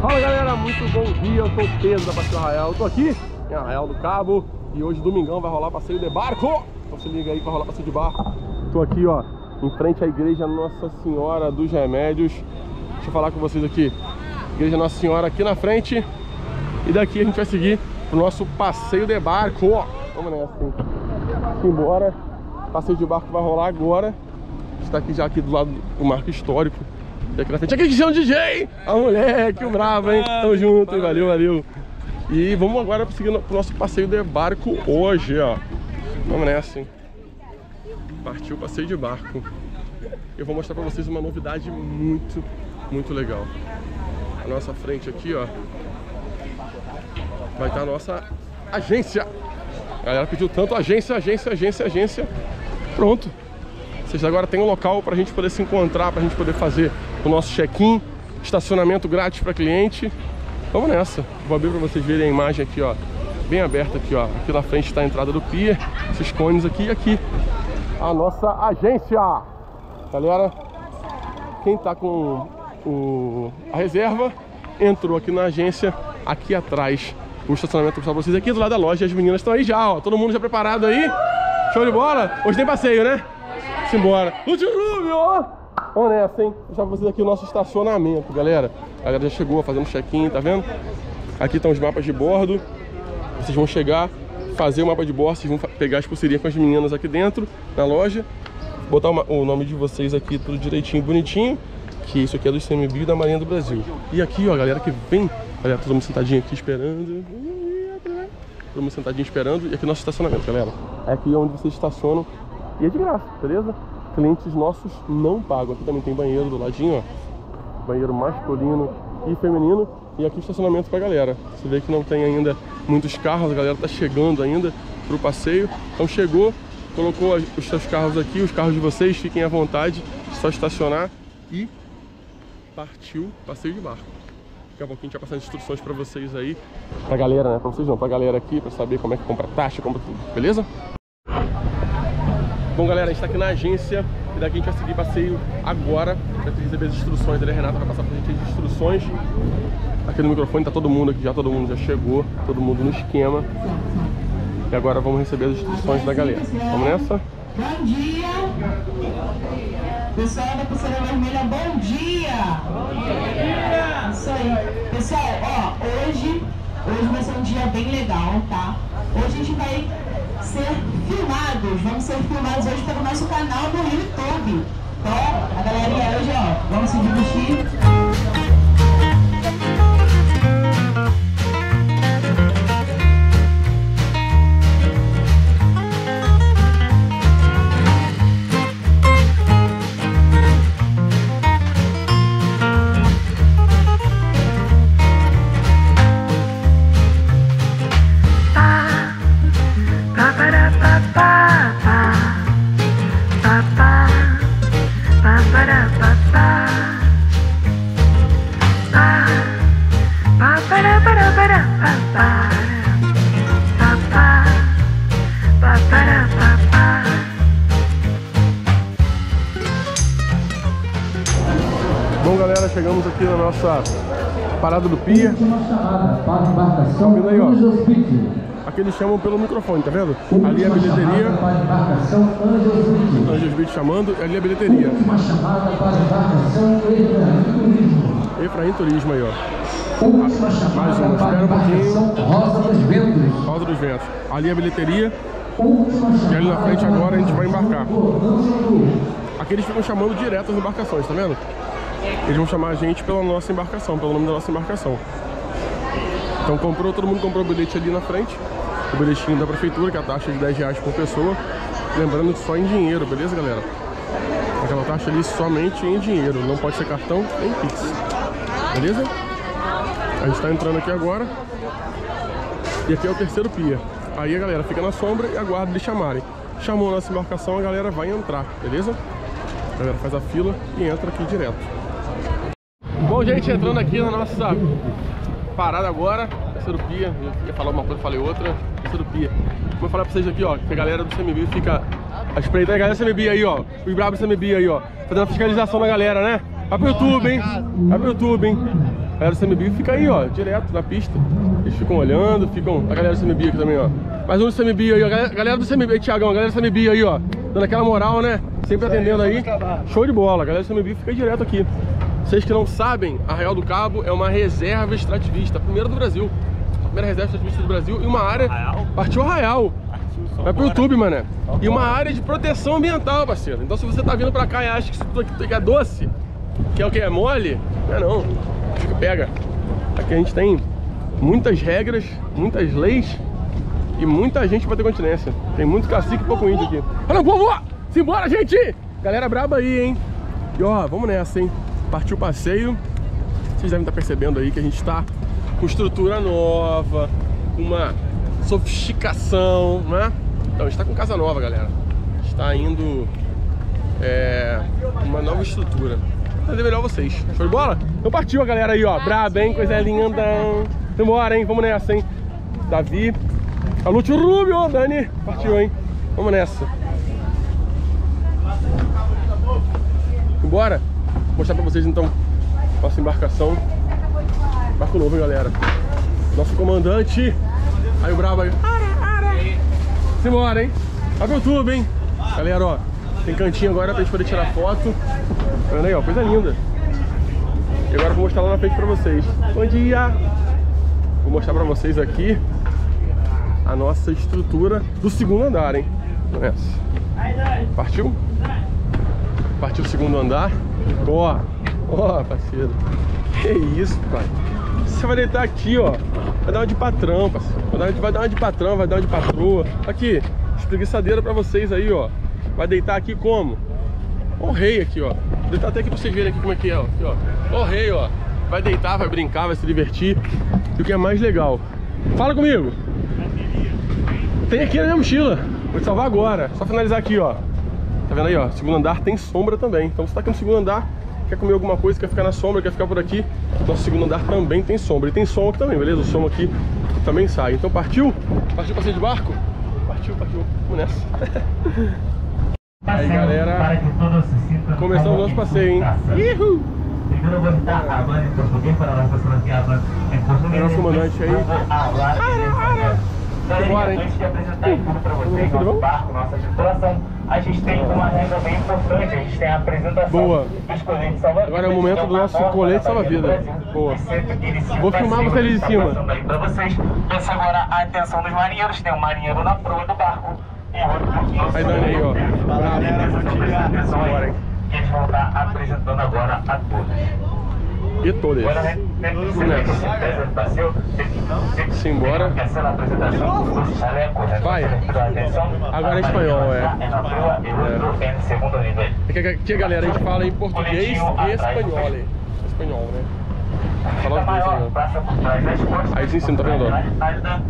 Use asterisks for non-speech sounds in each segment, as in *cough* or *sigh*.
Fala galera, muito bom dia, eu sou o Pedro da Passeio Arraial, eu tô aqui em Arraial do Cabo e hoje domingão vai rolar passeio de barco, então se liga aí que vai rolar passeio de barco. Tô aqui ó, em frente à igreja Nossa Senhora dos Remédios, deixa eu falar com vocês aqui, igreja Nossa Senhora aqui na frente e daqui a gente vai seguir pro nosso passeio de barco, vamos nessa hein? embora, passeio de barco vai rolar agora, está aqui já aqui do lado do marco histórico aqui na frente. Aqui que um DJ! A moleque, o bravo, hein? Tamo junto, hein? Valeu, valeu. E vamos agora seguir pro nosso passeio de barco hoje, ó. Vamos nessa, hein? Partiu o passeio de barco. Eu vou mostrar pra vocês uma novidade muito, muito legal. A nossa frente aqui, ó. Vai estar a nossa agência. A galera pediu tanto agência, agência, agência, agência. Pronto. Vocês agora tem um local para a gente poder se encontrar, para a gente poder fazer o nosso check-in, estacionamento grátis para cliente. Vamos nessa. Vou abrir para vocês verem a imagem aqui, ó, bem aberta aqui, ó. Aqui na frente está a entrada do pier, esses cones aqui e aqui a nossa agência. Galera, quem está com o, a reserva entrou aqui na agência, aqui atrás o estacionamento para vocês aqui do lado da loja. As meninas estão aí já, ó. Todo mundo já preparado aí. Show de bola? Hoje tem passeio, né? Simbora. Lúcio Rubio, ó. Vamos nessa, hein? Mostrar pra vocês aqui o nosso estacionamento, galera. A galera já chegou fazendo check-in, tá vendo? Aqui estão os mapas de bordo. Vocês vão chegar, fazer o mapa de bordo, vocês vão pegar as pulseirinhas com as meninas aqui dentro, na loja. Botar uma, o nome de vocês aqui tudo direitinho, bonitinho. Que isso aqui é do ICMBio da Marinha do Brasil. E aqui, ó, galera que vem. Galera, todo mundo sentadinho aqui esperando. Todo mundo sentadinho esperando. E aqui é o nosso estacionamento, galera. É aqui onde vocês estacionam e é de graça, beleza? Clientes nossos não pagam. Aqui também tem banheiro do ladinho, ó. Banheiro masculino e feminino. E aqui estacionamento pra galera. Você vê que não tem ainda muitos carros, a galera tá chegando ainda pro passeio. Então chegou, colocou os seus carros aqui, os carros de vocês, fiquem à vontade, só estacionar e partiu passeio de barco. Daqui a pouquinho a gente vai passar as instruções pra vocês aí, pra galera, né? Pra vocês não, pra galera aqui, pra saber como é que compra taxa, compra tudo, beleza? Bom, galera, a gente tá aqui na agência e daqui a gente vai seguir passeio agora. Vai receber as instruções. A Renata vai passar pra gente as instruções. Aqui no microfone tá todo mundo aqui já, todo mundo já chegou, todo mundo no esquema. E agora vamos receber as instruções da galera. Vamos nessa? Bom dia! Pessoal da pulseira vermelha, bom dia! Bom dia! Isso aí. Pessoal, ó, hoje, hoje vai ser um dia bem legal, tá? Hoje a gente vai ser filmados, vamos ser filmados hoje pelo nosso canal no YouTube. Então, a galerinha hoje, ó, vamos se divertir. Galera, chegamos aqui na nossa parada do Pia. Aí, ó. Aqui eles chamam pelo microfone, tá vendo? Ali é a bilheteria, Anjos Beach. Chamando, ali é a bilheteria. Efraim Turismo. Aí, ó. Mais uma, espera um pouquinho. Rosa dos Ventos. Rosa dos Ventos. Ali é a bilheteria, e ali na frente agora a gente vai embarcar. Aqui eles ficam chamando direto as embarcações, tá vendo? Eles vão chamar a gente pela nossa embarcação, pelo nome da nossa embarcação. Então comprou, todo mundo comprou o bilhete ali na frente. O bilhetinho da prefeitura, que é a taxa de 10 reais por pessoa. Lembrando que só em dinheiro, beleza, galera? Aquela taxa ali somente em dinheiro, não pode ser cartão nem Pix. Beleza? A gente tá entrando aqui agora. E aqui é o terceiro pia. Aí a galera fica na sombra e aguarda eles chamarem. Chamou nossa embarcação, a galera vai entrar, beleza? A galera faz a fila e entra aqui direto. Bom, gente, entrando aqui na nossa parada agora. Terceiro pia. Eu ia falar uma coisa, falei outra. Terceiro pia. Vou falar pra vocês aqui, ó, que a galera do CMB fica a espreita a galera do CMB aí, ó. Os brabos do CMB aí, ó. Fazendo a fiscalização da galera, né? Vai pro YouTube, hein? Vai pro YouTube, hein? A galera do CMB fica aí, ó, direto na pista. Eles ficam olhando, ficam. A galera do CMB aqui também, ó. Mais um do CMB aí, ó. Galera, galera do CMB, Thiagão, a galera do CMB aí, ó. Dando aquela moral, né? Sempre atendendo aí. Show de bola. A galera do CMB fica direto aqui. Vocês que não sabem, a Real do Cabo é uma reserva extrativista, a primeira do Brasil. A primeira reserva extrativista do Brasil e uma área. Partiu Arraial. Vai pro YouTube, mané. E uma área de proteção ambiental, parceiro. Então se você tá vindo pra cá e acha que isso tudo aqui é doce, que é o que? É mole? Não é não. Fica, pega. Aqui a gente tem muitas regras, muitas leis e muita gente pra ter continência. Tem muito cacique e pouco índio aqui. Olha, povo! Simbora, gente! Galera braba aí, hein? E ó, vamos nessa, hein? Partiu o passeio. Vocês devem estar percebendo aí que a gente tá com estrutura nova, com uma sofisticação, né? Então, a gente tá com casa nova, galera. A gente tá indo é, uma nova estrutura. Vai ver melhor vocês. Show de bola? Então partiu a galera aí, ó. Braba, hein? Coisa linda. Vambora, hein? Vamos nessa, hein? Davi. Alô, tio Rubio. Dani. Partiu, hein? Vamos nessa. Vambora? Mostrar pra vocês, então, nossa embarcação. Barco novo, hein, galera? Nosso comandante. Aí o brabo aí. Simbora, hein? Abre o tubo, hein? Galera, ó. Tem cantinho agora pra gente poder tirar foto. Vendo aí, ó? Coisa linda. E agora eu vou mostrar lá na frente pra vocês. Bom dia! Vou mostrar pra vocês aqui a nossa estrutura do segundo andar, hein? Partiu? Partiu o segundo andar. Ó, ó, parceiro. Que isso, pai. Você vai deitar aqui, ó. Vai dar uma de patrão, parceiro. Vai dar uma de, patrão, vai dar uma de patroa. Aqui, espreguiçadeira pra vocês aí, ó. Vai deitar aqui como? O rei aqui, ó. Vou deitar até aqui pra vocês verem aqui como é que é, ó. Aqui, ó. O rei, ó. Vai deitar, vai brincar, vai se divertir. E o que é mais legal. Fala comigo. Tem aqui na minha mochila. Vou te salvar agora. Só finalizar aqui, ó. Tá vendo aí, ó? Segundo andar tem sombra também. Então você tá aqui no segundo andar, quer comer alguma coisa, quer ficar na sombra, quer ficar por aqui, nosso segundo andar também tem sombra. E tem som aqui também, beleza? O som aqui também sai. Então partiu? Partiu passeio de barco? Partiu, partiu. Vamos nessa. Aí, galera. Começamos o nosso passeio, hein? Uhul! Portugués. Nosso comandante aí. Falar em espanhol. Bora, hein? Para vocês, Tudo bom? A gente tem uma regra bem importante, a gente tem a apresentação Boa. dos coletes salva-vidas. Agora é o momento do nosso norma colete salva-vida. Boa. Vou filmar passeiam, você ali de cima. pra vocês. Peço agora a atenção dos marinheiros, tem um marinheiro na proa do barco e outro no Aí, Dani, aí, ó. Fala, galera, bom dia. Atenção Bora, aí, hein? que eles vão estar apresentando agora a todos. E todas. Simbora. Vai. Agora é espanhol, é. É e é aqui, galera, a gente fala em português e espanhol. Espanhol, né? Fala os dois aí. Aí em cima, tá vendo?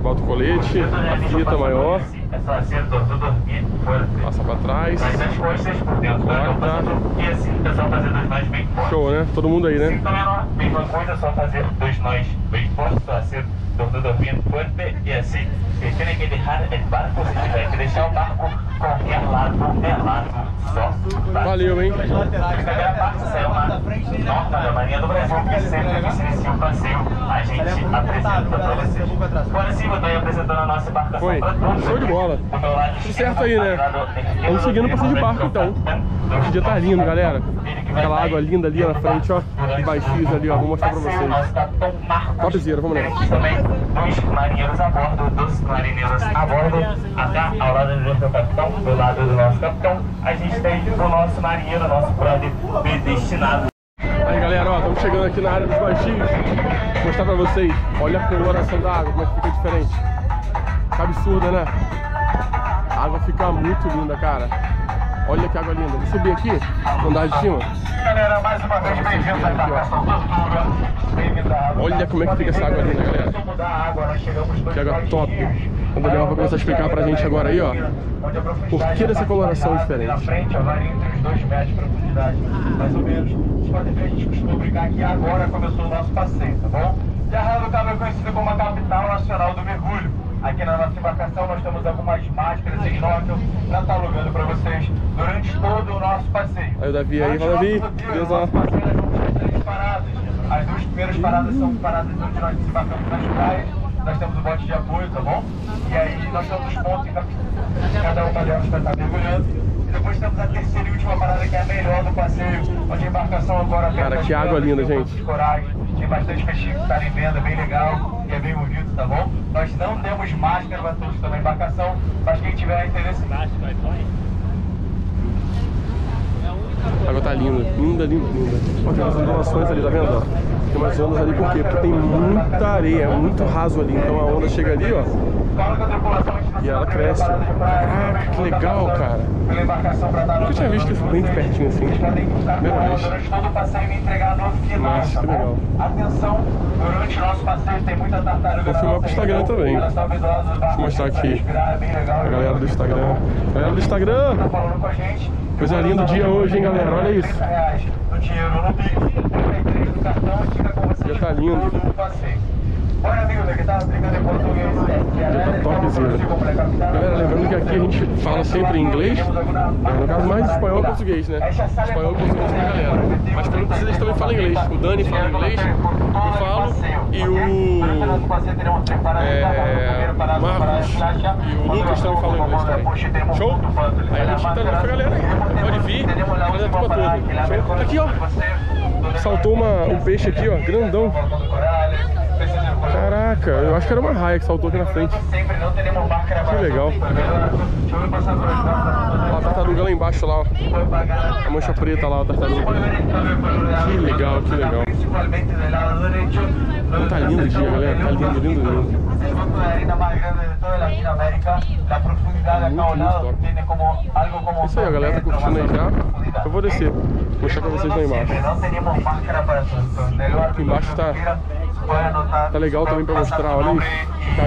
Bota o colete, a fita maior, É só acerto, tudo dormir, forte. passa pra trás. Traz as costas por dentro, Corta. O passador. E assim, o pessoal fazer dois nós bem fortes. Show, né? Todo mundo aí, né? Cinto menor, mesma coisa, só fazer dois nós bem fortes, só acerto, todo dormindo forte e assim. Se tem que deixar o barco, se tiver que deixar o barco, qualquer lado é lado só. Tá? Valeu, hein? Primeira parte, essa é uma norma da Marinha do Brasil, que sempre que se inicia o passeio, a gente apresenta pra vocês. Agora sim, eu tô aí apresentando a nossa embarcação Foi. pra todos. Show de bola. Tudo certo aí, né? Vamos seguindo o passeio de barco, então. Esse dia tá lindo, galera. Aquela água linda ali na frente, ó. De baixinhos ali, ó. Vou mostrar pra vocês. Topzera, vamos nessa. Também dois marinheiros a bordo, dos marinheiros a bordo. Acá, ao lado do meu capitão, do lado do nosso capitão, a gente tem o nosso marinheiro, o nosso brother predestinado. Estamos chegando aqui na área dos baixinhos. Vou mostrar pra vocês. Olha a coloração da água, como é que fica diferente. Fica absurda, né? A água fica muito linda, cara. Olha que água linda. Vou subir aqui, andar de cima. Galera, mais uma vez bem-vindos à embarcação Tortuga. Bem-vindo à água. Olha como é que fica essa água linda, galera. A Que água top. O Daniel vai começar a explicar pra gente agora aí, ó. A Por que dessa a coloração diferente? Na frente, ó, varia entre os dois metros de profundidade, mais ou menos. Podem ver, a gente costuma brincar que agora começou o nosso passeio, tá bom? E a Raio do Cabo é conhecida como a capital nacional do mergulho. Aqui na nossa embarcação nós temos algumas máscaras e snorkel para estar alugando para vocês durante todo o nosso passeio. Aí o Davi aí, o Davi. Beleza? nosso passeio, nós vamos ter três paradas. As duas primeiras paradas são paradas onde nós desembarcamos nas praias. Nós temos o bote de apoio, tá bom? E aí nós temos os pontos em ca- cada uma delas para estar mergulhando. Depois temos a terceira e última parada que é a melhor do passeio, onde a embarcação agora Cara, que água linda, gente. Corais, tem bastante peixinho que está em venda, bem legal e é bem bonito, tá bom? Nós não temos máscara para todos na embarcação, mas quem tiver interesse. A água tá linda, linda, linda, linda. Ó, tem umas ondulações ali, tá vendo? ó? Tem umas ondas ali, por quê? Porque tem muita areia, é muito raso ali. Então a onda chega ali, ó, E ela cresce. Caraca, que legal, cara. Pela embarcação para dar Nunca tinha visto isso bem de pertinho assim. Primeira vez. Nossa, que legal. Atenção, durante o nosso passeio tem muita tartaruga Vou filmar pro Instagram também. Barco, Vou mostrar aqui. A galera do Instagram. Galera do Instagram! Coisa linda o dia hoje, hein, galera? Olha isso. 30 reais no dinheiro no Pix, 33 no cartão fica com você Já tá lindo. Que topzera. Galera, lembrando que aqui a gente fala sempre em inglês, né? no caso mais espanhol e português, né? Espanhol e português pra galera. Mas quando precisa, eles também falam inglês. O Dani fala inglês, eu falo, e o é, Marcos e o Lucas também falam inglês também. Show? Aí a gente tá dando pra galera aí. Pode vir, fazer a turma toda. Show? Tá Aqui, ó. Saltou uma, um peixe aqui, ó, grandão. Caraca, eu acho que era uma raia que saltou aqui na frente. Que legal. Ó, a tartaruga lá embaixo lá, ó. A mancha preta lá, a tartaruga. Que legal, que legal. Não tá lindo o dia, galera. Tá lindo, lindo, lindo. Isso aí, a galera tá curtindo aí já. Eu vou descer. Vou mostrar pra vocês lá embaixo. Aqui embaixo tá- tá legal também pra mostrar, olha isso. A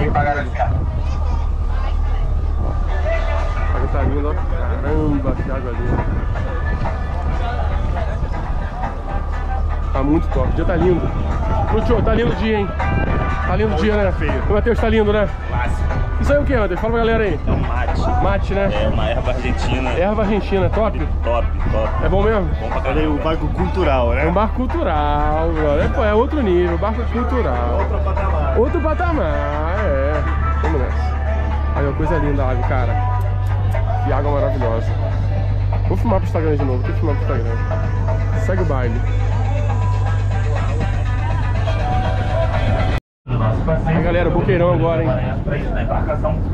tá linda, ó. Caramba, que água linda. Tá muito top. O dia tá lindo. Lúcio, tá lindo o dia, hein? Tá lindo o dia, né? O Matheus tá lindo, né? Clássico. Isso aí é o que, Matheus? Fala pra galera aí. É um mate. Mate, né? É uma erva argentina. Erva argentina, top? Top, top. É bom mesmo? Bom pra Olha o caramba. barco cultural, É né? um barco cultural, brother. É, pô, é outro nível, barco cultural. Outro patamar. Outro patamar, é. Vamos nessa. Aí, ó, coisa linda a água, cara. Que água maravilhosa. Vou filmar pro Instagram de novo, vou filmar pro Instagram. Segue o baile. Aí, galera, Boqueirão agora, hein?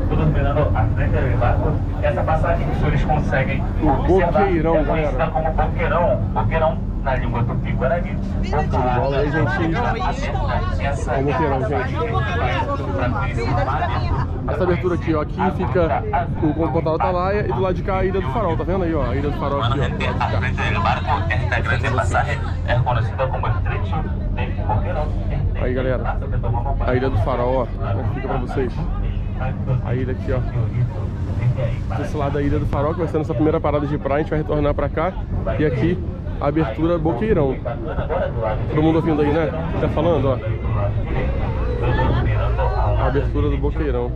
Do barco. Essa passagem que os senhores conseguem O observar Boqueirão, é conhecida galera. como Boqueirão. Boqueirão, na língua tupi-guarani. Bola aí, gente. O Boqueirão, gente. Essa abertura aqui, ó, aqui fica o Pontal da Atalaia e do lado de cá a Ilha do Farol, tá vendo aí, ó? A Ilha do Farol aqui, ó. esta grande passagem é conhecida como Estrecho de Boqueirão. Aí, galera. A Ilha do Farol. Como fica pra vocês? A ilha aqui, ó. Desse lado da Ilha do Farol, que vai ser nossa primeira parada de praia, a gente vai retornar pra cá. E aqui, a abertura Boqueirão. Todo mundo ouvindo aí, né? Tá falando, ó. A abertura do Boqueirão.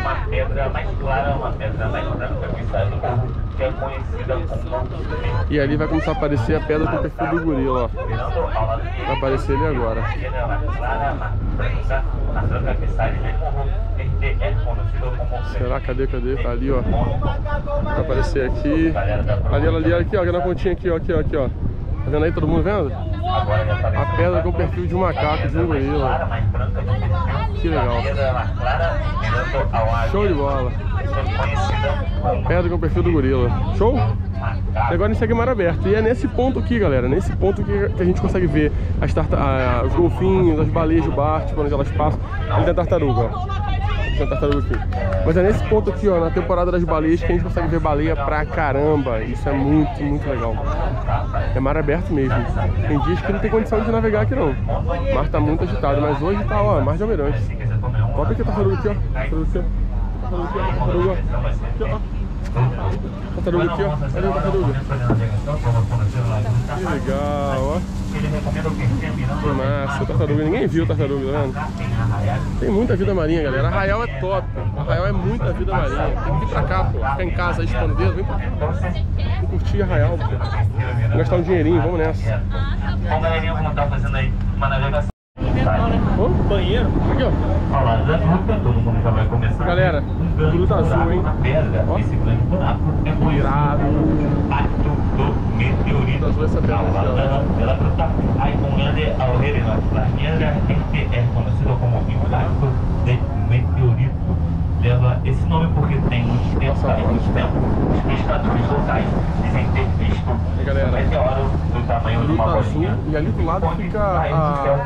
uma pedra mais clara, uma pedra mais branca que sai corpo, que é conhecida como E ali vai começar a aparecer a pedra com o perfil do gorila, ó. Vai aparecer ali agora. Será? Cadê, cadê? Tá ali, ó. Vai aparecer aqui. Ali, ali, aqui, ó. Aqui na pontinha aqui, ó. Aqui, ó. Aqui, ó. Tá vendo aí? Todo mundo vendo? A pedra com o perfil de um macaco, de um gorila. Que legal. Show de bola. Pedra com o perfil do gorila. Show? E agora a gente segue mar aberto. E é nesse ponto aqui, galera, nesse ponto que, a gente consegue ver as a- os golfinhos, as baleias do bar, tipo, onde elas passam. Ali tem tartaruga, ó. Tem tartaruga aqui. Mas é nesse ponto aqui, ó, na temporada das baleias, que a gente consegue ver baleia pra caramba. Isso é muito, muito legal. É mar aberto mesmo. Tem dias que não tem condição de navegar aqui não. O mar tá muito agitado, mas hoje tá, ó, mar de almirante. Top aqui a tartaruga aqui, ó. Tartaruga aqui, ó. Tartaruga aqui, ó. Tartaruga. Aqui, ó. Olha a tartaruga. Que legal, ó. Terminando Massa, tartaruga. Ninguém viu tartaruga, tá vendo? Tem muita vida marinha, galera. Arraial é top. Arraial é muita vida marinha. Tem que vir pra cá, pô. Ficar em casa aí expondo dedo. Vem pra cá. Vou curtir Arraial, pô. Vou gastar um dinheirinho, vamos nessa. Bom, galerinha, vamos estar fazendo aí uma navegação. Banheiro. Aqui, ó. Ao lado da gruta, todo mundo já vai começar. Galera, um gruta azul, buraco hein? na pedra. Ó. Esse grande buraco é conhecido Irado. como Pacto do Meteorito. Azul, essa pedra Ao lado da- de la gruta hay un grande agujero en la piedra. Este é conhecido como Impacto de. Leva esse nome porque tem muito tempo, Nossa, faz muito tempo, os pescadores locais dizem ter visto E um meteoro do tamanho de uma azul bolinha. e ali do lado fica a...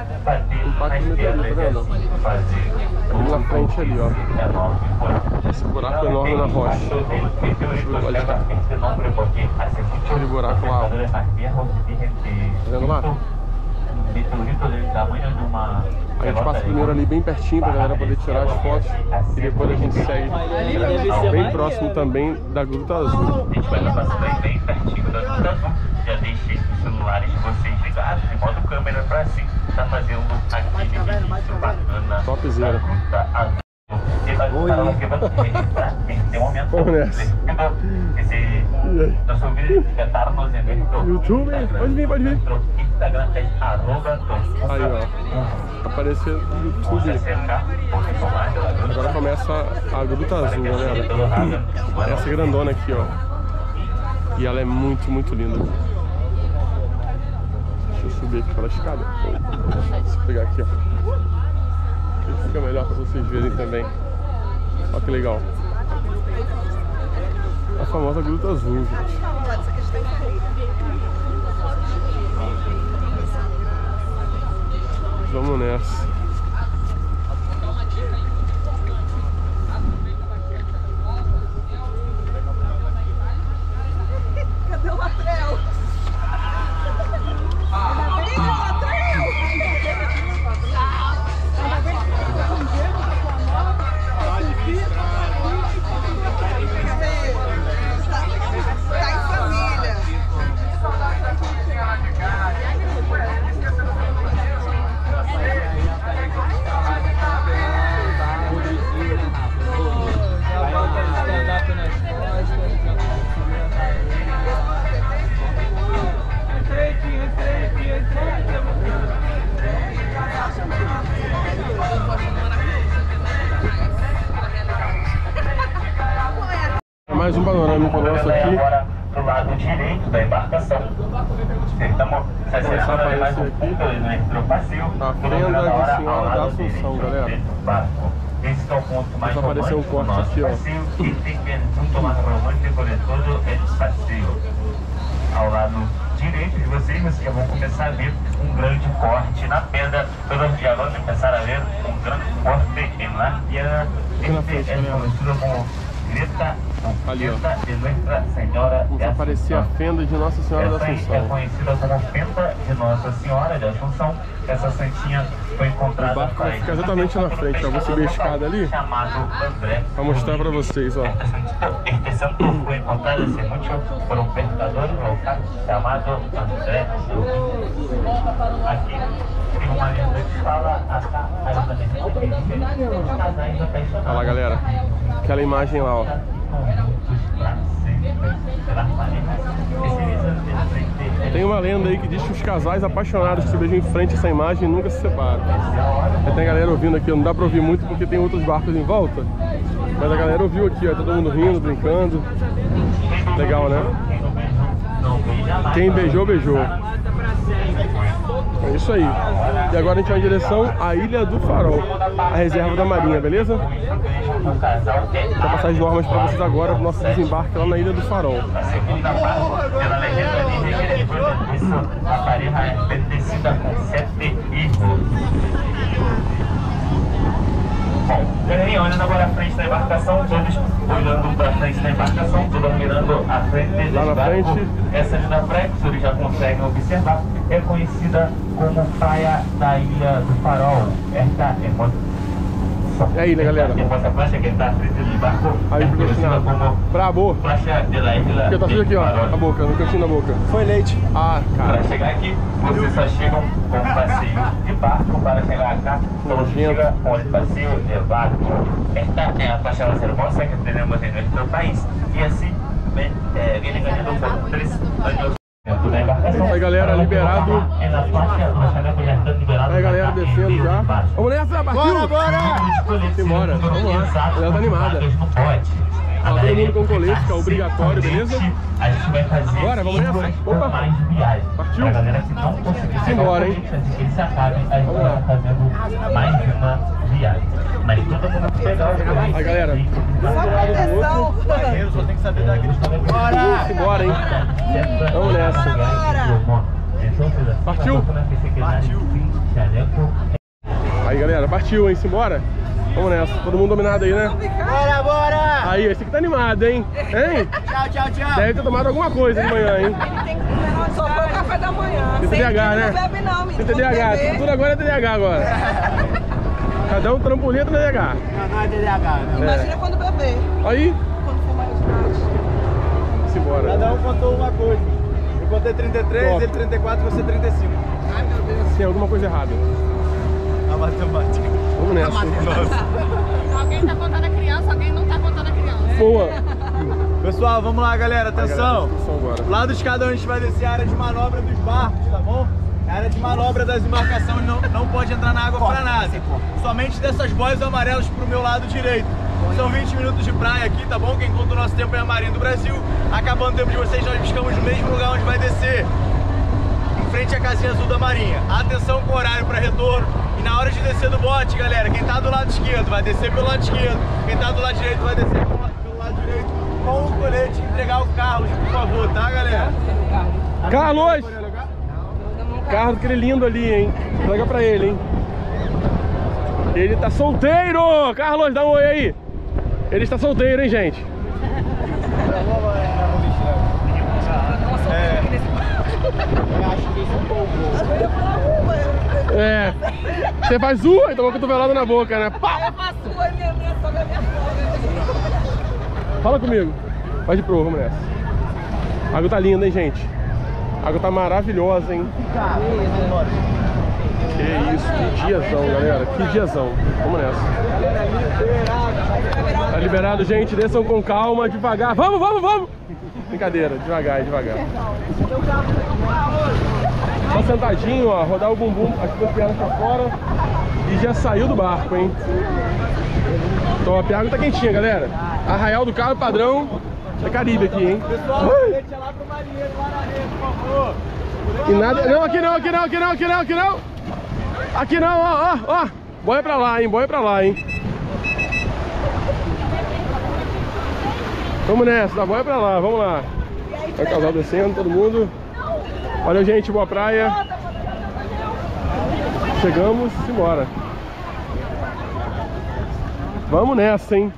o Pacto nas do Meteorito, pedras tá vendo? assim fazer Ali na frente ali, ó. Esse buraco enorme na rocha. Porque hace mucho Aquele buraco lá, ó. Tá vendo lá? A gente passa primeiro ali bem pertinho pra galera poder tirar as fotos e depois a gente segue bem próximo também da Gruta Azul. A gente vai estar passando aí bem pertinho da Gruta Azul. Já deixei os celulares de vocês ligados, de modo câmera pra assim estar fazendo aquele registro bacana Topzera. da Gruta Azul. Momento. Vamos nessa. YouTube, pode vir, pode vir. Aí, ó. Apareceu no YouTube. Agora começa a Gruta Azul, galera. Essa grandona aqui, ó. E ela é muito, muito linda. Deixa eu subir aqui pela escada. Deixa eu pegar aqui, ó. Aqui fica melhor pra vocês verem também. Olha que legal. A famosa Gruta Azul, gente. Vamos nessa. Mais um panorâmico nosso aqui. Agora do lado direito da embarcação. Um ponto do nosso passeio. A Fenda de Senhora da Assunção, galera. Esse é o ponto mais apareceu um corte nosso aqui, ó. passeio tem o ponto mais romântico de todo esse passeio. Ao lado direito de vocês, vocês já vão começar a ver um grande corte na pedra. Todos já vão começar a ver um grande corte. Aqui na Este frente, é conhecido como Greta Ali, ó. Vamos aparecer a Assunção. fenda de Nossa Senhora da aí é Assunção. conhecida como Fenda de Nossa Senhora de Assunção. Essa santinha foi encontrada O barco vai ficar exatamente na frente, ó. Vou subir a escada ali. Pra mostrar pra vocês, ó. Este santo- foi encontrado mucho por um pescador local chamado André. Aqui tem uma lenda que fala. Olha lá, galera. Aquela imagem lá, ó. Tem uma lenda aí que diz que os casais apaixonados que se beijam em frente a essa imagem nunca se separam. Tem galera ouvindo aqui, não dá pra ouvir muito porque tem outros barcos em volta. Mas a galera ouviu aqui, ó, todo mundo rindo, brincando. Legal, né? Quem beijou, beijou. É isso aí. E agora a gente vai em direção à Ilha do Farol, a reserva da Marinha, beleza? Vou passar as normas pra vocês agora pro nosso desembarque lá na Ilha do Farol segunda parte pela legenda diz que depois disso a pareja é bendecida com sete hijos. Bom, olhando agora a frente da embarcação, todos olhando para frente da embarcação, todos mirando a frente Lá na do barco. frente. Essa ali na frente, os senhores já conseguem observar, é conhecida como Praia da Ilha do Farol. Esta é E aí, né, galera? Essa faixa que está à frente do barco Aí, é patrocinado. Brabo. faixa de la isla Aqui, tá aqui, ó. Na boca, no cantinho da boca. Foi leite. Ah, cara. Para chegar aqui, vocês só chegam com um passeio de barco. Para chegar cá, só se chega com o passeio de barco. Esta é a faixa mais hermosa que temos em nosso país. E assim, vem, eh, viene ganhando por três anos. Embarcação. Aí, galera, liberado. É. Aí, galera, descendo já. Vamos nessa, partiu! Simbora, vamos lá. Ela tá animada. Ó, todo mundo com colete, que é obrigatório, beleza? A gente vai fazer Bora, vamos nessa? Opa. mais viagens. Partiu? Pra galera que não conseguir Simbora, hein? colete, antes que eles acabem, a gente Vamos vai lá. fazendo mais uma viagem. Mas todo mundo pegar o colete. Aí, galera. e- Atenção! Barreiro só tem que saber dar aquele Bora! Simbora, hein? Vamos nessa. Partiu? Partiu. Aí, galera, partiu, hein? Simbora? Vamos nessa. Todo mundo dominado aí, né? Bora, bora! Aí, esse aqui tá animado, hein? Hein? Tchau, tchau, tchau. Deve ter tomado alguma coisa de manhã, hein? Só foi o café da manhã. Tem TDAH, né? Não bebe não, menino. Tem TDAH, tudo agora é TDAH agora. *laughs* Cada um trampolim é TDAH. Não, não é DDH, não. Imagina quando beber. Aí, Quando for mais tarde. simbora. Cada um contou uma coisa. Eu contei 33, Top. ele 34, você 35. Tem alguma coisa errada. Matemática. Vamos nessa. hein? Alguém tá contando a criança, alguém não tá contando a criança. Boa. Pessoal, vamos lá, galera. Atenção. Lá dos cada um a gente vai descer a área de manobra dos barcos, tá bom? A área de manobra das embarcações não, não pode entrar na água pra nada. Somente dessas boias amarelas pro meu lado direito. São 20 minutos de praia aqui, tá bom? Quem conta o nosso tempo é a Marinha do Brasil. Acabando o tempo de vocês, nós buscamos no mesmo lugar onde vai descer. Em frente à casinha azul da Marinha. Atenção com o horário para retorno. E na hora de descer do bote, galera, quem tá do lado esquerdo vai descer pelo lado esquerdo. Quem tá do lado direito vai descer pelo lado- direito com o colete e entregar o Carlos, por favor, tá, galera? Carlos! Carlos, aquele lindo ali, hein? Pega pra ele, hein? Ele tá solteiro! Carlos, dá um oi aí! Ele está solteiro, hein, gente? É. Você faz uh, e toma cotovelada na boca, né? Pá! Eu faço oi, minha, minha sogra, minha sogra. Fala comigo. Vai de proa, vamos nessa. A água tá linda, hein, gente? A água tá maravilhosa, hein? Que isso, que diazão, galera. Que diazão. Vamos nessa. Tá liberado, gente. Desçam com calma, devagar. Vamos, vamos, vamos! Brincadeira, devagar, devagar. Só sentadinho, ó. Rodar o bumbum, as pernas pra fora. E já saiu do barco, hein? Top, a água tá quentinha, galera. Arraial do Carro padrão. É Caribe aqui, hein? Pessoal, lá pro marinheiro, lá por favor. E nada. Não, aqui não, aqui não, aqui não, aqui não, aqui não. Aqui não, ó, ó, ó. Boia pra lá, hein? Boia pra lá, hein? Vamos nessa, dá boia pra lá, vamos lá. Vai o casal descendo, todo mundo. Valeu, gente, boa praia. Chegamos, embora. Vamos nessa, hein?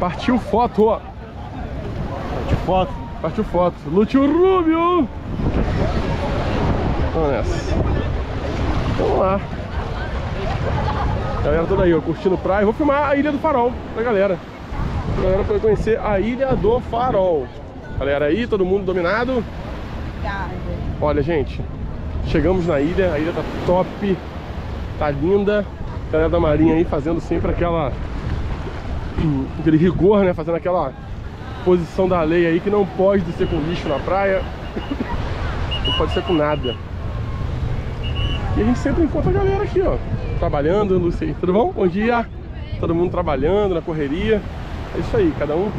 Partiu foto, ó. Partiu foto. Partiu foto. Lúcio Rubio. Vamos nessa. Vamos lá. Galera toda aí, ó, curtindo praia. Vou filmar a Ilha do Farol pra galera. Pra galera poder conhecer a Ilha do Farol. Galera aí, todo mundo dominado. Olha, gente, chegamos na ilha. A ilha tá top. Tá linda. Galera da Marinha aí fazendo sempre aquela... Aquele rigor, né? Fazendo aquela posição da lei aí que não pode descer com lixo na praia. Não pode ser com nada. E a gente sempre encontra a galera aqui, ó. Trabalhando, não sei. Tudo bom? Bom dia. Todo mundo trabalhando na correria. É isso aí, cada um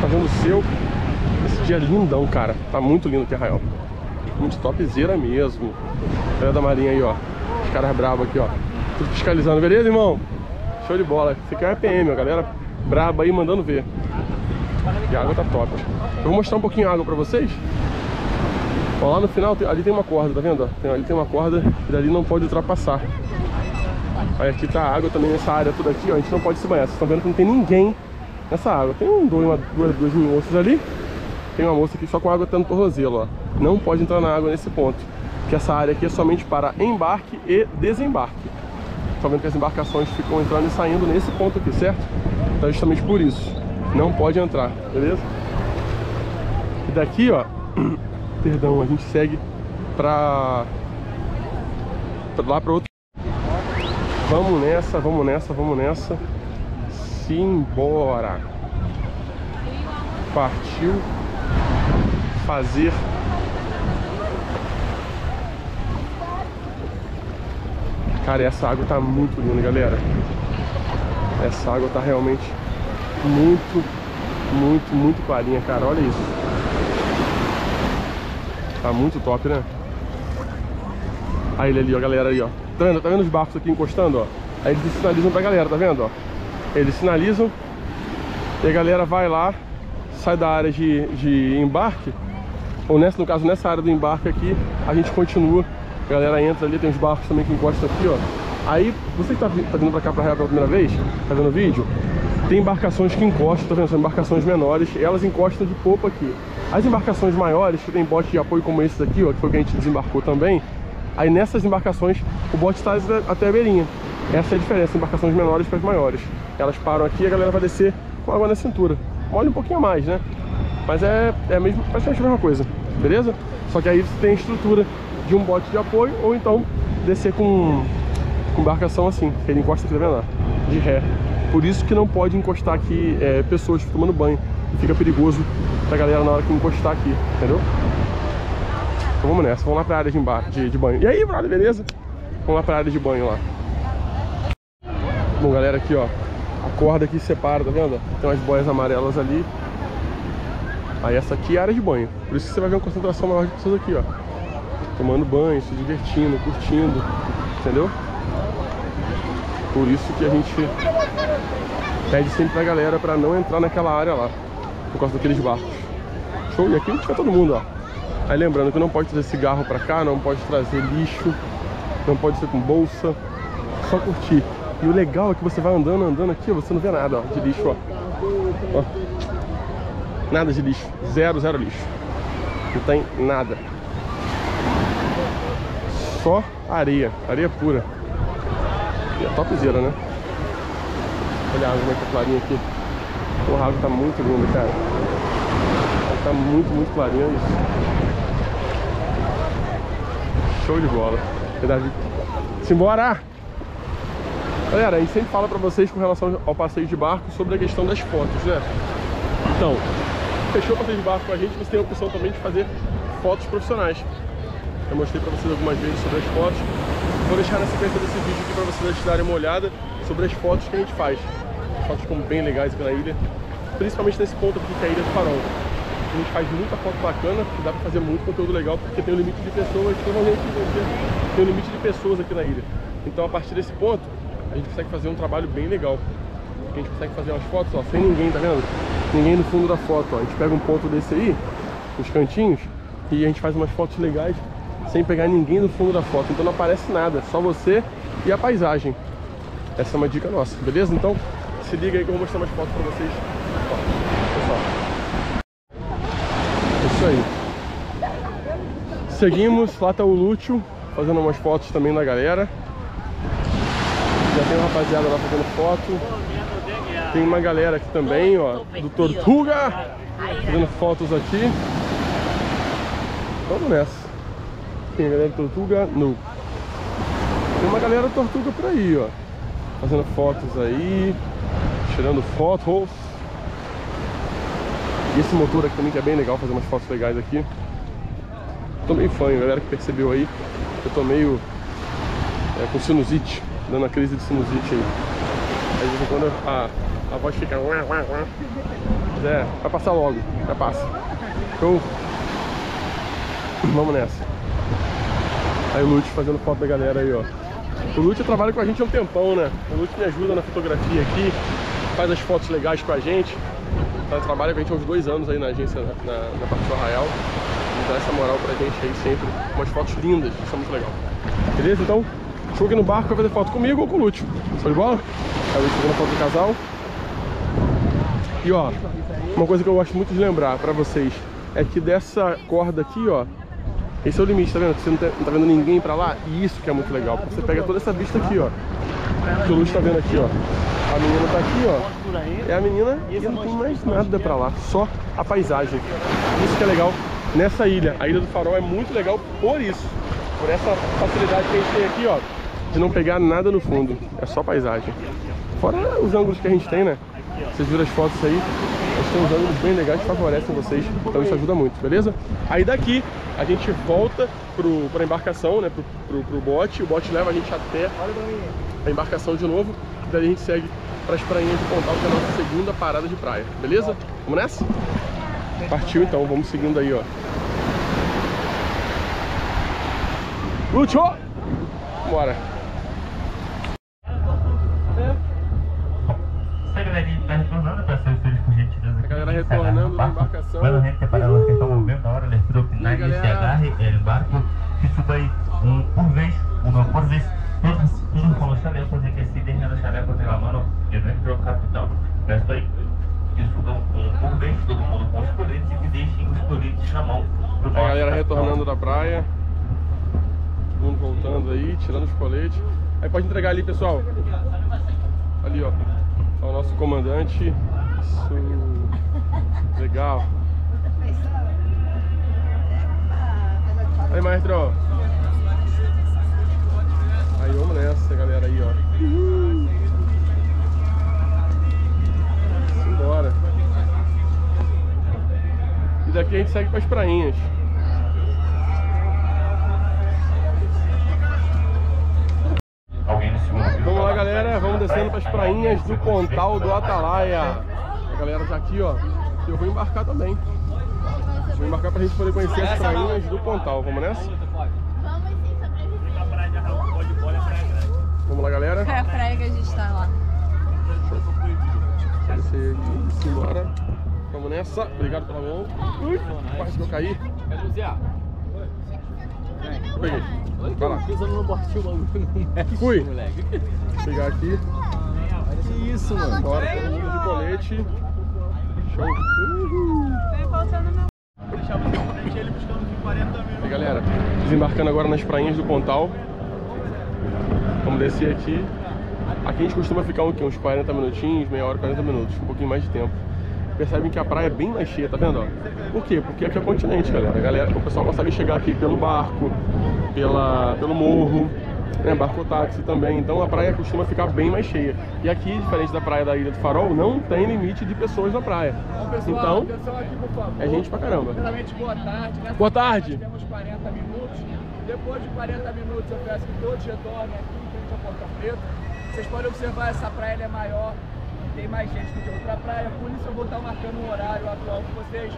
fazendo o seu. Esse dia é lindão, cara. Tá muito lindo aqui, Arraial. Muito topzera mesmo. Galera da Marinha aí, ó. Os caras bravos aqui, ó. Tudo fiscalizando, beleza, irmão? Show de bola. Esse aqui é o EPM, ó. Galera braba aí mandando ver. E a água tá top. Eu vou mostrar um pouquinho a água pra vocês. Ó, lá no final, ali tem uma corda, tá vendo? Tem- ali tem uma corda e dali não pode ultrapassar. Aí aqui tá a água também nessa área toda aqui, ó. A gente não pode se banhar. Vocês estão vendo que não tem ninguém nessa água. Tem um, dois, uma, duas, duas moças ali. Tem uma moça aqui só com água até no tornozelo, ó. Não pode entrar na água nesse ponto. Que essa área aqui é somente para embarque e desembarque. Tá vendo que as embarcações ficam entrando e saindo nesse ponto aqui, certo? Então é justamente por isso. Não pode entrar, beleza? E daqui, ó, *clears throat* perdão, a gente segue pra, pra lá pra outro. Vamos nessa, vamos nessa, vamos nessa. Simbora. Partiu fazer Cara, essa água tá muito linda, galera. Essa água tá realmente muito, muito, muito clarinha, cara. Olha isso. Tá muito top, né? Aí ele ali, ó, galera aí, ó. Tá vendo? Tá vendo os barcos aqui encostando, ó? Aí eles sinalizam pra galera, tá vendo, ó? Eles sinalizam e a galera vai lá, sai da área de, de embarque, ou nessa, no caso, nessa área do embarque aqui, a gente continua a galera entra ali, tem uns barcos também que encostam aqui, ó. Aí, você que tá, tá vindo pra cá pra Real pela primeira vez, tá vendo o vídeo? Tem embarcações que encostam, tá vendo? São embarcações menores, elas encostam de popa aqui. As embarcações maiores, que tem bote de apoio como esse aqui, ó, que foi o que a gente desembarcou também, aí nessas embarcações o bote está até a beirinha. Essa é a diferença, embarcações menores para as maiores. Elas param aqui e a galera vai descer com água na cintura. Molha um pouquinho a mais, né? Mas é, é mesmo, praticamente a mesma coisa, beleza? Só que aí você tem a estrutura de um bote de apoio ou então descer com, com embarcação assim, que ele encosta aqui, tá vendo? De ré. Por isso que não pode encostar aqui é, pessoas tomando banho. Fica perigoso pra galera na hora que encostar aqui, entendeu? Então vamos nessa, vamos lá pra área de, de, de banho. E aí, brother, beleza? Vamos lá pra área de banho lá. Bom, galera, aqui, ó. A corda aqui separa, tá vendo? Tem umas boias amarelas ali. Aí essa aqui é a área de banho. Por isso que você vai ver uma concentração maior de pessoas aqui, ó tomando banho, se divertindo, curtindo, entendeu? Por isso que a gente pede sempre pra galera pra não entrar naquela área lá, por causa daqueles barcos. Show? E aqui fica todo mundo, ó. Aí lembrando que não pode trazer cigarro pra cá, não pode trazer lixo, não pode ser com bolsa, só curtir. E o legal é que você vai andando, andando aqui, você não vê nada ó, de lixo, ó. ó. Nada de lixo, zero, zero lixo. Não tem nada só areia, areia pura. E é topzera, né? Olha a água como é que clarinha aqui. A água tá muito linda, cara. Tá muito, muito clarinha, é isso. Show de bola. Verdade. Simbora! Galera, a gente sempre fala pra vocês com relação ao passeio de barco sobre a questão das fotos, né? Então, fechou o passeio de barco com a gente, você tem a opção também de fazer fotos profissionais. Eu mostrei para vocês algumas vezes sobre as fotos. Vou deixar na sequência desse vídeo aqui para vocês darem uma olhada sobre as fotos que a gente faz. As fotos ficam bem legais aqui na ilha, principalmente nesse ponto aqui que é a Ilha do Farol. A gente faz muita foto bacana, dá para fazer muito conteúdo legal, porque tem um limite de pessoas, normalmente tem um limite de pessoas aqui na ilha. Então a partir desse ponto, a gente consegue fazer um trabalho bem legal. Porque a gente consegue fazer umas fotos, ó, sem ninguém, tá vendo? Ninguém no fundo da foto, ó. A gente pega um ponto desse aí, nos cantinhos, e a gente faz umas fotos legais sem pegar ninguém no fundo da foto. Então não aparece nada, só você e a paisagem. Essa é uma dica nossa, beleza? Então se liga aí que eu vou mostrar mais fotos pra vocês. Pessoal. Isso aí. Seguimos, lá tá o Lúcio fazendo umas fotos também da galera. Já tem uma rapaziada lá fazendo foto. Tem uma galera aqui também, ó, do Tortuga, fazendo fotos aqui. Vamos nessa tem a galera Tortuga no. Tem uma galera Tortuga por aí, ó. Fazendo fotos aí, tirando fotos. E esse motor aqui também que é bem legal, fazer umas fotos legais aqui. Tô meio fã, galera que percebeu aí. Eu tô meio é, com sinusite, dando a crise de sinusite aí. Aí de vez em quando a, a voz fica... É, vai passar logo, já passa. Então, vamos nessa. Aí o Lute fazendo foto da galera aí, ó. O Lute trabalha com a gente há um tempão, né? O Lute me ajuda na fotografia aqui, faz as fotos legais com a gente. Então, trabalha com a gente há uns dois anos aí na agência, na, na parte do Arraial. E dá essa moral pra gente aí sempre. Umas fotos lindas, isso é muito legal. Beleza? Então, show aqui no barco vai fazer foto comigo ou com o Lute. Show de bola? Aí o Lute fazendo foto do casal. E ó, uma coisa que eu gosto muito de lembrar pra vocês é que dessa corda aqui, ó, esse é o limite, tá vendo? Você não tá, não tá vendo ninguém pra lá. E isso que é muito legal, porque você pega toda essa vista aqui, ó. que o Lúcio tá vendo aqui, ó. A menina tá aqui, ó. É a menina e não tem mais nada pra lá, só a paisagem. Isso que é legal nessa ilha. A Ilha do Farol é muito legal por isso. Por essa facilidade que a gente tem aqui, ó. De não pegar nada no fundo. É só paisagem. Fora os ângulos que a gente tem, né? Vocês viram as fotos aí? Gente tem uns ângulos bem legais favorecem vocês. Então isso ajuda muito, beleza? Aí daqui a gente volta pro, pra embarcação, né? Pro, pro, pro bote. O bote leva a gente até a embarcação de novo. E daí a gente segue para as prainhas de Pontal, que é a nossa segunda parada de praia. Beleza? Vamos nessa? Partiu então, vamos seguindo aí, ó. Lúcio! Bora! Pode entregar ali, pessoal. Ali, ó. Ó o nosso comandante. Isso. Legal. Aí, maestro. Aí, vamos nessa, galera aí, ó. Simbora. E daqui a gente segue para as prainhas. Descendo para as prainhas do Pontal do Atalaia. A galera tá aqui, ó. Eu vou embarcar também. Vou embarcar pra gente poder conhecer as prainhas do Pontal. Vamos nessa? Vamos sim sobreviver. Vamos lá, galera. É a praia que a gente tá lá. Descer aqui. Simbora. Vamos nessa. Obrigado pela mão. Ui, quase que eu caí. Peguei. Vai lá. Fui. Pegar aqui. Que isso, mano. Bora, todo mundo de colete. Show. Uhul. Deixava o comandante ele buscando uns 40 minutos. Aí galera, desembarcando agora nas prainhas do Pontal. Vamos descer aqui. Aqui a gente costuma ficar um, quê? uns 40 minutinhos, meia hora, 40 minutos, um pouquinho mais de tempo. Percebem que a praia é bem mais cheia, tá vendo? ó? Por quê? Porque aqui é continente, galera. A galera. O pessoal consegue chegar aqui pelo barco, pela, pelo morro, né? barco táxi também. Então a praia costuma ficar bem mais cheia. E aqui, diferente da praia da Ilha do Farol, não tem limite de pessoas na praia. Então, aqui, favor. é gente pra caramba. Boa tarde. Nessa Boa tarde. Temos 40 minutos. Depois de 40 minutos, eu peço que todos retornem aqui em frente ao Porta Preta. Vocês podem observar, essa praia é maior, tem mais gente do que outra praia. Por isso, eu vou estar marcando um horário atual com vocês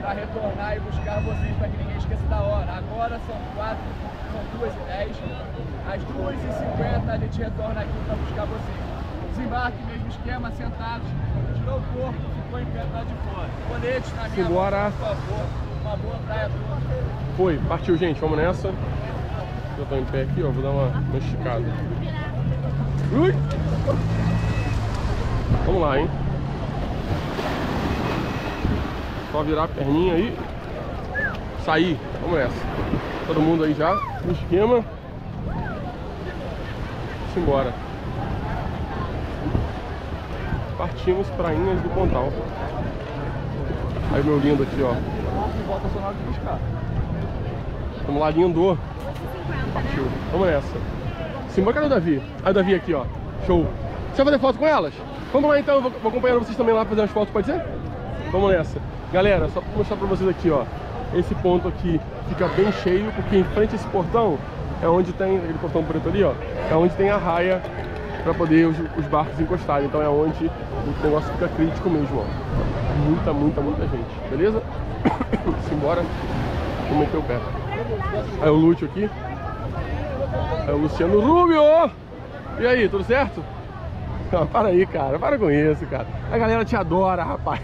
para retornar e buscar vocês para que ninguém esqueça da hora. Agora são 4, são 2 e 10. Às 2 e 50 a gente retorna aqui para buscar vocês. Desembarque, mesmo esquema, sentados. Tirou o corpo, ficou em pé do lado de fora. Colete na minha Simbora. por favor. Uma boa praia a todos. Foi, partiu, gente. Vamos nessa. Eu tô em pé aqui, ó. Vou dar uma, uma esticada. Ui! Vamos lá, hein? Só virar a perninha aí. Sair. Vamos nessa. Todo mundo aí já no esquema. Simbora. Partimos prainhas do Pontal. Aí meu lindo aqui, ó. Vamos lá, lindo. Partiu. Vamos nessa. Simbora, cadê o Davi? Ah, o Davi aqui, ó. Show. Você fazer foto com elas? Vamos lá então, eu vou, vou acompanhar vocês também lá fazer umas fotos, pode ser? Vamos nessa. Galera, só pra mostrar pra vocês aqui, ó. Esse ponto aqui fica bem cheio, porque em frente a esse portão é onde tem, aquele portão preto ali, ó. É onde tem a raia pra poder os, os barcos encostarem. Então é onde o negócio fica crítico mesmo, ó. Muita, muita, muita gente. Beleza? *coughs* Simbora. Vou meter o pé. Aí o Lúcio aqui. É o Luciano Rubio! E aí, tudo certo? Para aí, cara. Para com isso, cara. A galera te adora, rapaz.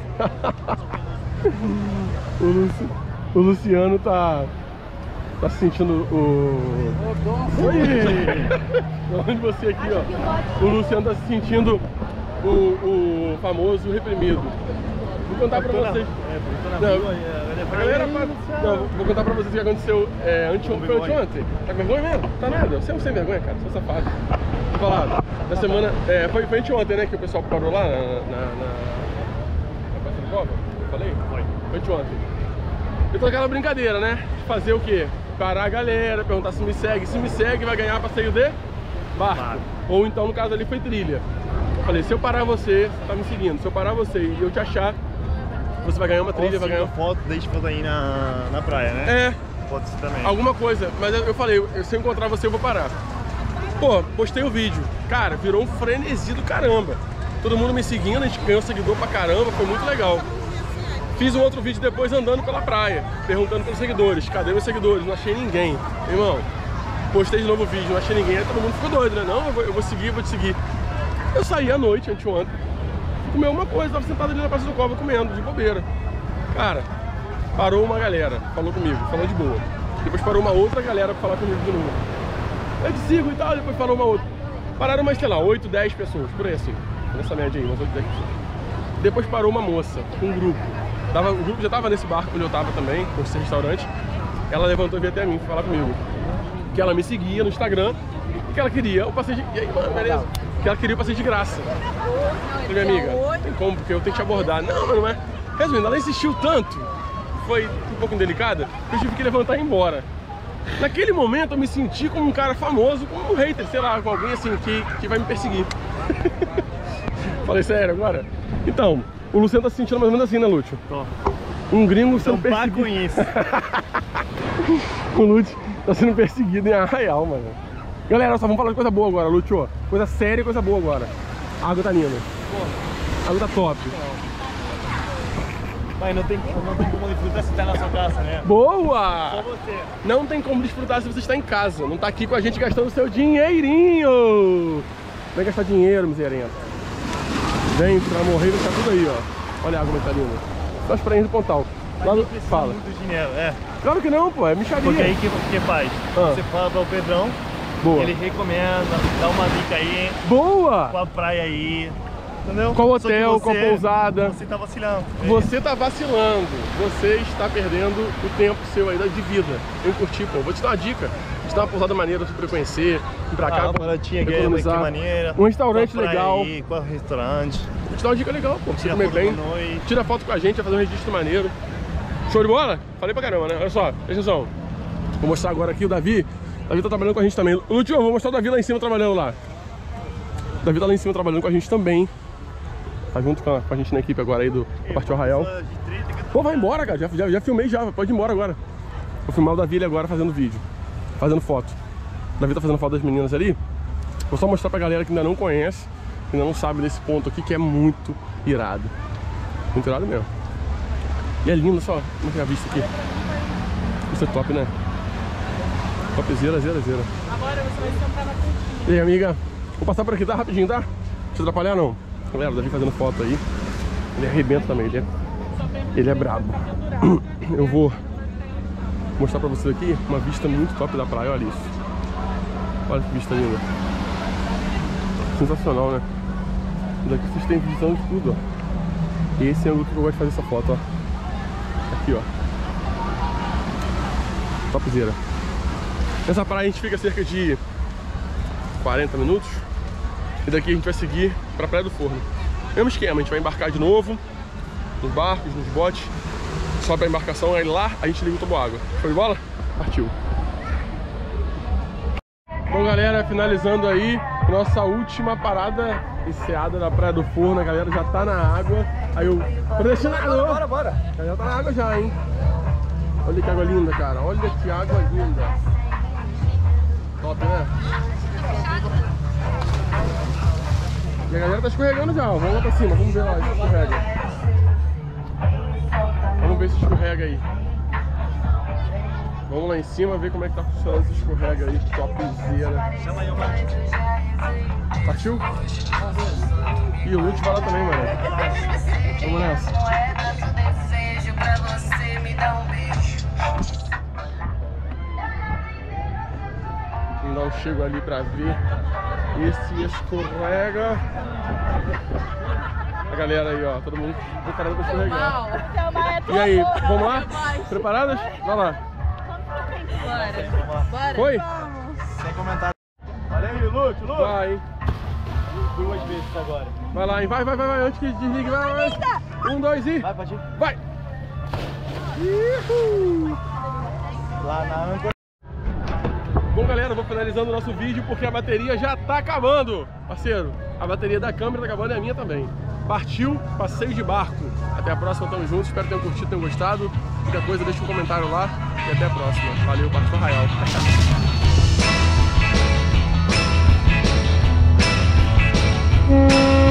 o, Luci- o Luciano tá. Tá se sentindo o. Oi! Onde você aqui, ó. O Luciano tá se sentindo o, o famoso reprimido. Vou contar pra vocês. É, a galera é fala... Não, vou contar pra vocês o que aconteceu é, anteontem. Foi anteontem. Tá com vergonha mesmo? Tá nada. Você é um sem vergonha, cara. Sou safado. Vou falar. Na semana... É, foi, foi anteontem, né? Que o pessoal parou lá na... na, na... na Praça do Cova? Eu falei? Foi. Foi anteontem. Eu tô naquela brincadeira, né? De fazer o quê? Parar a galera, perguntar se me segue. Se me segue, vai ganhar passeio de barco. Ou então, no caso ali, foi trilha. Eu falei, se eu parar você, você tá me seguindo. Se eu parar você e eu te achar, você vai ganhar uma trilha, vai ganhar... foto, deixa foto aí na, na praia, né? É, Pode ser também. alguma coisa. Mas eu, eu falei, eu- se eu encontrar você, eu vou parar. Pô, postei o vídeo. Cara, virou um frenesi do caramba. Todo mundo me seguindo, a gente ganhou seguidor pra caramba, foi muito legal. Fiz um outro vídeo depois andando pela praia, perguntando pros seguidores, cadê meus seguidores? Não achei ninguém. Irmão, postei de novo o vídeo, não achei ninguém, aí todo mundo ficou doido, né? Não, eu vou, eu vou seguir, vou te seguir. Eu saí à noite, anteontem, comer uma coisa, tava sentado ali na Praça do Cova comendo, de bobeira. Cara, parou uma galera, falou comigo, falou de boa. Depois parou uma outra galera pra falar comigo de novo. Eu te sigo e tal, depois parou uma outra. Pararam mais, sei lá, 8, 10 pessoas, por aí assim. Nessa média aí, umas 8, 10 pessoas. Depois parou uma moça, um grupo. Tava, o grupo já tava nesse barco onde eu tava também, com esse restaurante. Ela levantou e veio até mim falar comigo. Que ela me seguia no Instagram e que ela queria o passeio de... E aí, mano, beleza? Que ela queria o passeio de graça. Falei, minha amiga, tem como, porque eu tenho que te abordar. Não, mas não é. Resumindo, ela insistiu tanto, foi um pouco indelicada, que eu tive que levantar e ir embora. Naquele momento eu me senti como um cara famoso, como um hater, sei lá, com alguém assim que, que vai me perseguir. *laughs* Falei sério agora? Então, o Luciano tá se sentindo mais ou menos assim, né, Lúcio? Tô. Um gringo sendo Então, perseguido. com isso. *laughs* o Lúcio tá sendo perseguido em Arraial, mano. Galera, só vamos falar de coisa boa agora, Lúcio. Coisa séria e coisa boa agora. A água tá linda. A água tá top. Mas não tem, não tem como desfrutar se tá na sua casa, né? Só Boa! você. Não tem como desfrutar se você está em casa. Não tá aqui com a gente gastando seu dinheirinho. Vem gastar dinheiro, miserento. Vem pra morrer e tudo aí, ó. Olha a água como tá linda. Só as prainhas do Pontal. Lá no... Fala. dinheiro, é. Claro que não, pô. É micharia. Porque aí que, que faz? Ah. Você fala para o Pedrão, Boa. ele recomenda, dá uma dica aí, Boa! qual a praia aí, entendeu? Qual hotel, qual pousada. Você tá vacilando. Você tá vacilando, você está perdendo o tempo seu aí de vida. Eu curti, pô. Vou te dar uma dica. Vou te dar uma pousada maneira pra você conhecer. Vir pra cá, Ah, baratinha, que, que maneira. Um restaurante legal. Aí, qual restaurante. Vou te dar uma dica legal, pô. Você Tira comer bem. com. Tira foto com a gente, vai fazer um registro maneiro. Show de bola? Falei pra caramba, né? Olha só, presta atenção. Vou mostrar agora aqui o Davi. Davi tá trabalhando com a gente também. Lúcio, vou mostrar o Davi lá em cima trabalhando lá. O Davi tá lá em cima trabalhando com a gente também. Tá junto com a, com a gente na equipe agora aí do Partiu Arraial. Pô, vai embora, cara. Já, já, já filmei já, pode ir embora agora. Vou filmar o Davi ali agora fazendo vídeo. Fazendo foto. O Davi tá fazendo foto das meninas ali. Vou só mostrar pra galera que ainda não conhece, que ainda não sabe desse ponto aqui, que é muito irado. Muito irado mesmo. E é lindo, só. Como é que é a vista aqui? Isso é top, né? Topzera, zera, zera. Agora você vai sentar na. E aí, amiga? Vou passar por aqui, tá? Rapidinho, tá? Deixa eu atrapalhar, não. Galera, o Davi fazendo foto aí. Ele arrebenta também, ele é, ele é brabo. *clears throat* Eu vou mostrar pra vocês aqui uma vista muito top da praia, olha isso. Olha que vista linda. Sensacional, né? Daqui vocês têm visão de tudo, ó. E esse é o ângulo que eu gosto de fazer essa foto, ó. Aqui, ó. Topzera. Nessa praia a gente fica cerca de 40 minutos. E daqui a gente vai seguir pra Praia do Forno. Mesmo esquema, a gente vai embarcar de novo nos barcos, nos botes. Sobe a embarcação, aí lá a gente liga o toboágua. Show de bola? Partiu. Bom, galera, finalizando aí nossa última parada enseada da Praia do Forno. A galera já tá na água. Aí eu... Predestinado! Bora, bora! Já tá na água já, hein? Olha que água linda, cara. Olha que água linda. Top, né? E a galera tá escorregando já, ó. Vamos lá pra cima, vamos ver lá se escorrega. Vamos ver se escorrega aí. Vamos lá em cima ver como é que tá funcionando esse escorrega aí. Topzera. Partiu? E o Lute vai lá também, mano. Vamos nessa. Um chego ali pra ver esse escorrega. A galera aí, ó, todo mundo preparado pra escorregar. É E aí, vamos lá? Preparadas? Vai lá. Bora. Bora. Foi? Sem comentário. Olha aí, Lute, Lute. Vai, hein? Duas vezes agora. Vai lá, hein? Vai, vai, vai, vai, antes que desligue. Vai, vai. Um, dois e... Vai, pode ir. Vai! Uhul. Lá na âncora. Bom, galera, vou finalizando o nosso vídeo porque a bateria já tá acabando, parceiro. A bateria da câmera tá acabando e a minha também. Partiu passeio de barco. Até a próxima, tamo junto. Espero que tenham curtido, tenham gostado. Qualquer coisa, deixa um comentário lá e até a próxima. Valeu, partiu Arraial. Música *laughs*